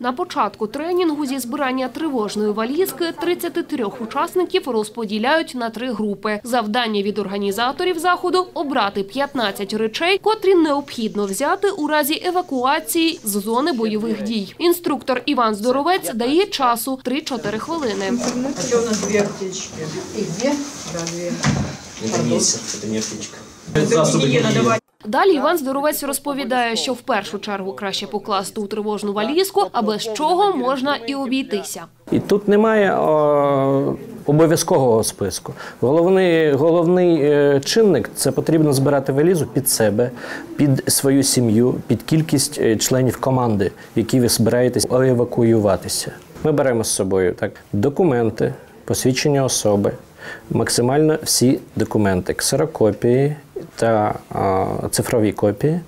На початку тренінгу зі збирання тривожної валізки 33 учасників розподіляють на три групи. Завдання від організаторів заходу – обрати 15 речей, котрі необхідно взяти у разі евакуації з зони бойових дій. Інструктор Іван Здоровець дає часу 3-4 хвилини. Еще у нас две аптечки. И две? Да, две. Это не месяц, это не аптечка. Это гигиена, давай. Далі Іван Здоровець розповідає, що в першу чергу краще покласти у тривожну валізку, а без чого можна і обійтися. І тут немає о, обов'язкового списку. Головний, головний е, чинник це потрібно збирати валізу під себе, під свою сім'ю, під кількість е, членів команди, які ви збираєтесь евакуюватися. Ми беремо з собою так документи, посвідчення особи, максимально всі документи, ксерокопії та а, цифрові копії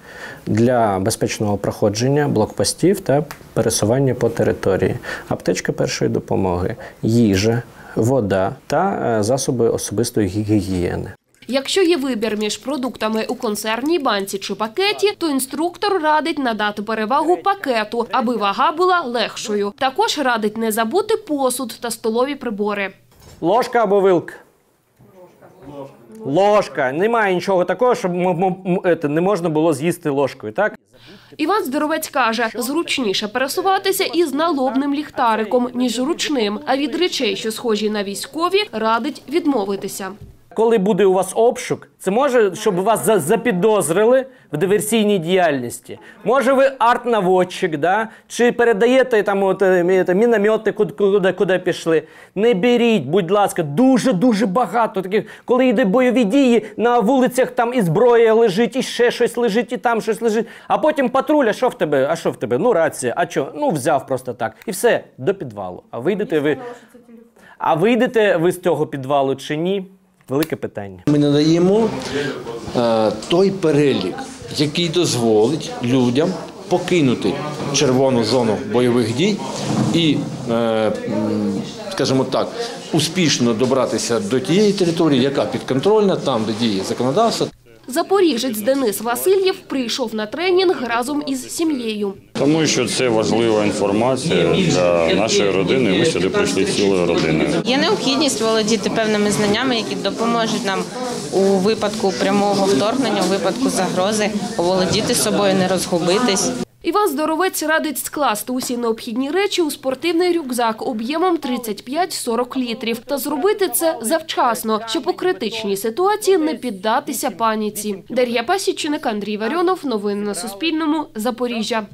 для безпечного проходження блокпостів та пересування по території, аптечка першої допомоги, їжа, вода та е, засоби особистої гігієни. Якщо є вибір між продуктами у консервній банці чи пакеті, то інструктор радить надати перевагу пакету, аби вага була легшою. Також радить не забути посуд та столові прибори. Ложка або вилка? Ложка. Немає нічого такого, щоб не можна було з'їсти ложкою, так? Іван Здоровець каже, зручніше пересуватися із налобним ліхтариком, ніж ручним. А від речей, що схожі на військові, радить відмовитися. Коли буде у вас обшук, це може, щоб вас за- запідозрили в диверсійній діяльності. Може, ви арт-наводчик, да? чи передаєте там от, е, мі- те, міномети, куди, куди, куди пішли. Не беріть, будь ласка, дуже-дуже багато таких, коли йде бойові дії, на вулицях там і зброя лежить, і ще щось лежить, і там щось лежить. А потім патруля, що в тебе? А що в тебе? Ну, рація, а що? Ну, взяв просто так. І все, до підвалу. А вийдете ви. А вийдете ви з цього підвалу чи ні? Велике питання. Ми надаємо е, той перелік, який дозволить людям покинути червону зону бойових дій і, е, скажімо так, успішно добратися до тієї території, яка підконтрольна, там, де діє законодавство. Запоріжець Денис Васильєв прийшов на тренінг разом із сім'єю. Тому що це важлива інформація для нашої родини. Ми сюди прийшли цілою родиною. Є необхідність володіти певними знаннями, які допоможуть нам у випадку прямого вторгнення, у випадку загрози, оволодіти собою, не розгубитись. Іван Здоровець радить скласти усі необхідні речі у спортивний рюкзак об'ємом 35-40 літрів та зробити це завчасно, щоб у критичній ситуації не піддатися паніці. Дар'я Пасічник, Андрій Варіонов. Новини на Суспільному. Запоріжжя.